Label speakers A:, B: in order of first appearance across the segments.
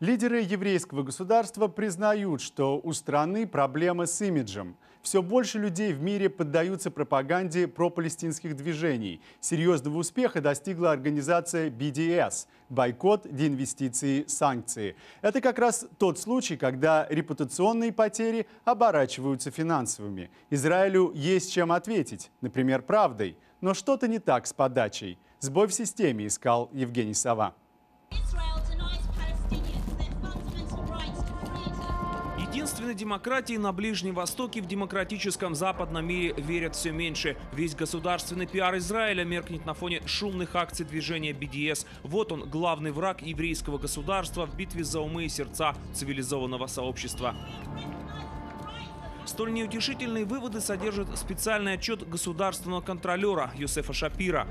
A: Лидеры еврейского государства признают, что у страны проблемы с имиджем. Все больше людей в мире поддаются пропаганде пропалестинских движений. Серьезного успеха достигла организация BDS – бойкот, деинвестиции, санкции. Это как раз тот случай, когда репутационные потери оборачиваются финансовыми. Израилю есть чем ответить, например, правдой. Но что-то не так с подачей. Сбой в системе искал Евгений Сова.
B: Единственной демократии на Ближнем Востоке в демократическом западном мире верят все меньше. Весь государственный пиар Израиля меркнет на фоне шумных акций движения BDS. Вот он, главный враг еврейского государства в битве за умы и сердца цивилизованного сообщества. Столь неутешительные выводы содержит специальный отчет государственного контролера Юсефа Шапира.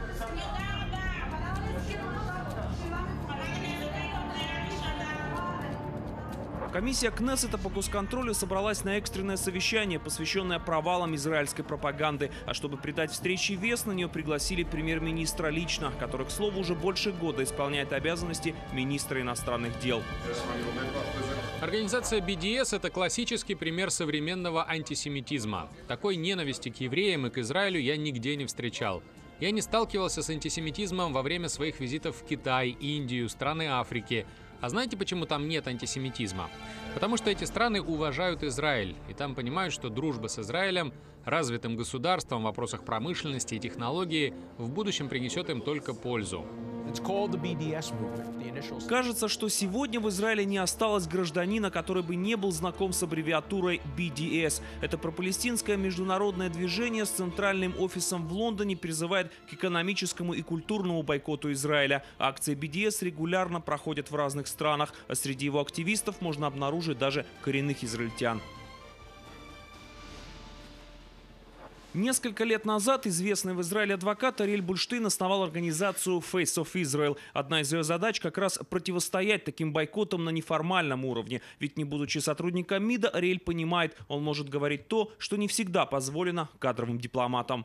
B: Комиссия Кнессета по госконтролю собралась на экстренное совещание, посвященное провалам израильской пропаганды. А чтобы придать встрече вес, на нее пригласили премьер-министра лично, который, к слову, уже больше года исполняет обязанности министра иностранных дел.
C: Организация BDS – это классический пример современного антисемитизма. Такой ненависти к евреям и к Израилю я нигде не встречал. Я не сталкивался с антисемитизмом во время своих визитов в Китай, Индию, страны Африки – а знаете, почему там нет антисемитизма? Потому что эти страны уважают Израиль, и там понимают, что дружба с Израилем, развитым государством в вопросах промышленности и технологии, в будущем принесет им только пользу.
B: Кажется, что сегодня в Израиле не осталось гражданина, который бы не был знаком с аббревиатурой BDS. Это пропалестинское международное движение с центральным офисом в Лондоне призывает к экономическому и культурному бойкоту Израиля. Акции BDS регулярно проходят в разных странах, а среди его активистов можно обнаружить даже коренных израильтян. Несколько лет назад известный в Израиле адвокат Ариэль Бульштейн основал организацию Face of Israel. Одна из ее задач как раз противостоять таким бойкотам на неформальном уровне. Ведь не будучи сотрудником МИДа, Ариэль понимает, он может говорить то, что не всегда позволено кадровым дипломатам.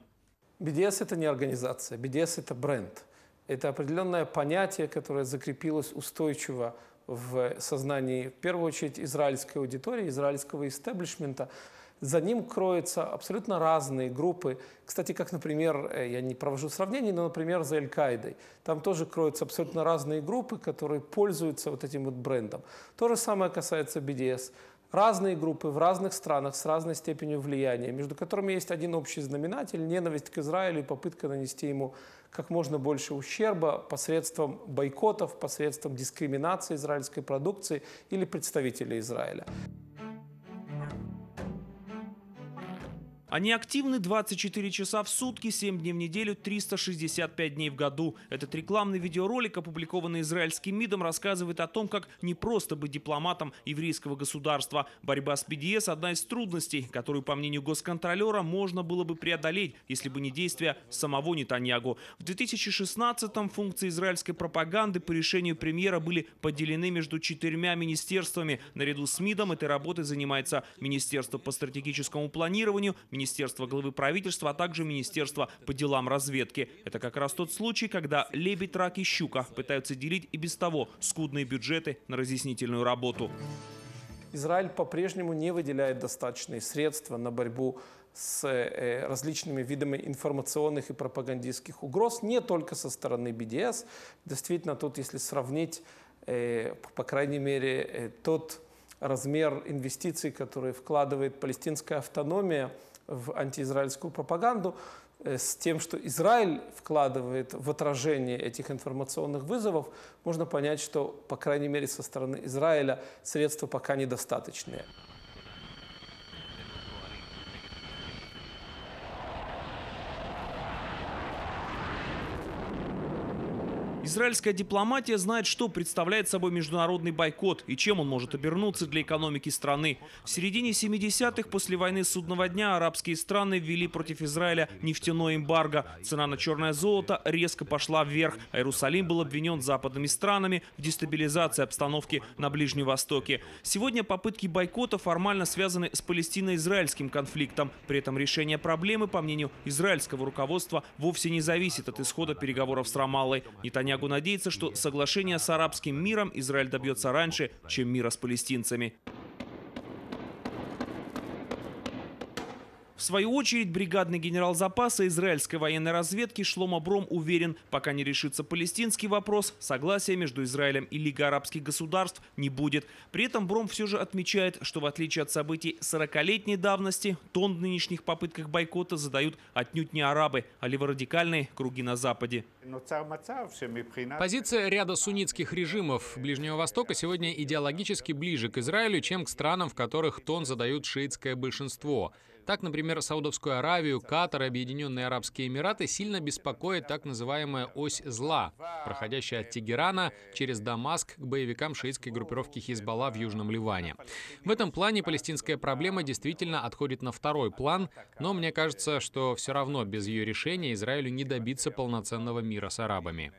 D: BDS – это не организация, BDS – это бренд. Это определенное понятие, которое закрепилось устойчиво в сознании, в первую очередь, израильской аудитории, израильского истеблишмента – за ним кроются абсолютно разные группы. Кстати, как, например, э, я не провожу сравнений, но, например, за Аль-Каидой. Там тоже кроются абсолютно разные группы, которые пользуются вот этим вот брендом. То же самое касается BDS. Разные группы в разных странах с разной степенью влияния, между которыми есть один общий знаменатель – ненависть к Израилю и попытка нанести ему как можно больше ущерба посредством бойкотов, посредством дискриминации израильской продукции или представителей Израиля.
B: Они активны 24 часа в сутки, 7 дней в неделю, 365 дней в году. Этот рекламный видеоролик, опубликованный израильским МИДом, рассказывает о том, как не просто быть дипломатом еврейского государства. Борьба с ПДС – одна из трудностей, которую, по мнению госконтролера, можно было бы преодолеть, если бы не действия самого Нетаньягу. В 2016-м функции израильской пропаганды по решению премьера были поделены между четырьмя министерствами. Наряду с МИДом этой работой занимается Министерство по стратегическому планированию, Министерство главы правительства, а также Министерство по делам разведки. Это как раз тот случай, когда лебедь, рак и щука пытаются делить и без того скудные бюджеты на разъяснительную работу.
D: Израиль по-прежнему не выделяет достаточные средства на борьбу с э, различными видами информационных и пропагандистских угроз, не только со стороны BDS. Действительно, тут, если сравнить, э, по крайней мере, э, тот размер инвестиций, которые вкладывает палестинская автономия – в антиизраильскую пропаганду, э, с тем, что Израиль вкладывает в отражение этих информационных вызовов, можно понять, что, по крайней мере, со стороны Израиля средства пока недостаточные.
B: Израильская дипломатия знает, что представляет собой международный бойкот и чем он может обернуться для экономики страны. В середине 70-х после войны судного дня арабские страны ввели против Израиля нефтяное эмбарго. Цена на черное золото резко пошла вверх, а Иерусалим был обвинен западными странами в дестабилизации обстановки на Ближнем Востоке. Сегодня попытки бойкота формально связаны с палестино-израильским конфликтом. При этом решение проблемы, по мнению израильского руководства, вовсе не зависит от исхода переговоров с Рамаллой. Нетаньяху Нетаньягу надеется, что соглашение с арабским миром Израиль добьется раньше, чем мира с палестинцами. В свою очередь, бригадный генерал запаса израильской военной разведки Шлома Бром уверен, пока не решится палестинский вопрос, согласия между Израилем и Лигой арабских государств не будет. При этом Бром все же отмечает, что в отличие от событий 40-летней давности, тон в нынешних попытках бойкота задают отнюдь не арабы, а леворадикальные круги на Западе.
C: Позиция ряда суннитских режимов Ближнего Востока сегодня идеологически ближе к Израилю, чем к странам, в которых тон задают шиитское большинство. Так, например, Саудовскую Аравию, Катар Объединенные Арабские Эмираты сильно беспокоит так называемая ось зла, проходящая от Тегерана через Дамаск к боевикам шиитской группировки Хизбалла в Южном Ливане. В этом плане палестинская проблема действительно отходит на второй план, но мне кажется, что все равно без ее решения Израилю не добиться полноценного мира с арабами.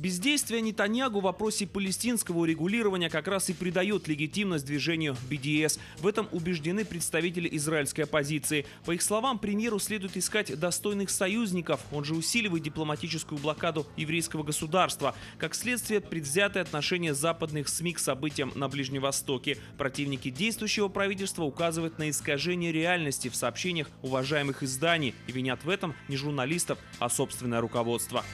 B: Бездействие Нетаньягу в вопросе палестинского урегулирования как раз и придает легитимность движению BDS. В этом убеждены представители израильской оппозиции. По их словам, премьеру следует искать достойных союзников. Он же усиливает дипломатическую блокаду еврейского государства. Как следствие, предвзятое отношение западных СМИ к событиям на Ближнем Востоке. Противники действующего правительства указывают на искажение реальности в сообщениях уважаемых изданий и винят в этом не журналистов, а собственное руководство.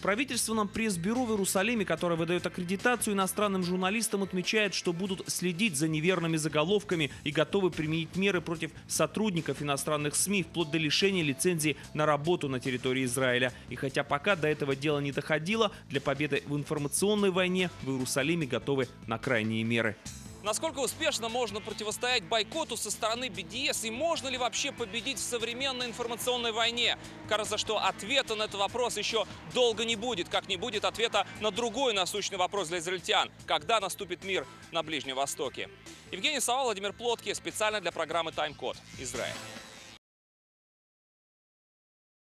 B: В правительственном пресс-бюро в Иерусалиме, которое выдает аккредитацию иностранным журналистам, отмечает, что будут следить за неверными заголовками и готовы применить меры против сотрудников иностранных СМИ вплоть до лишения лицензии на работу на территории Израиля. И хотя пока до этого дела не доходило, для победы в информационной войне в Иерусалиме готовы на крайние меры.
E: Насколько успешно можно противостоять бойкоту со стороны BDS и можно ли вообще победить в современной информационной войне? Кажется, что ответа на этот вопрос еще долго не будет, как не будет ответа на другой насущный вопрос для израильтян. Когда наступит мир на Ближнем Востоке? Евгений Сова, Владимир Плотки, специально для программы «Тайм-код. Израиль».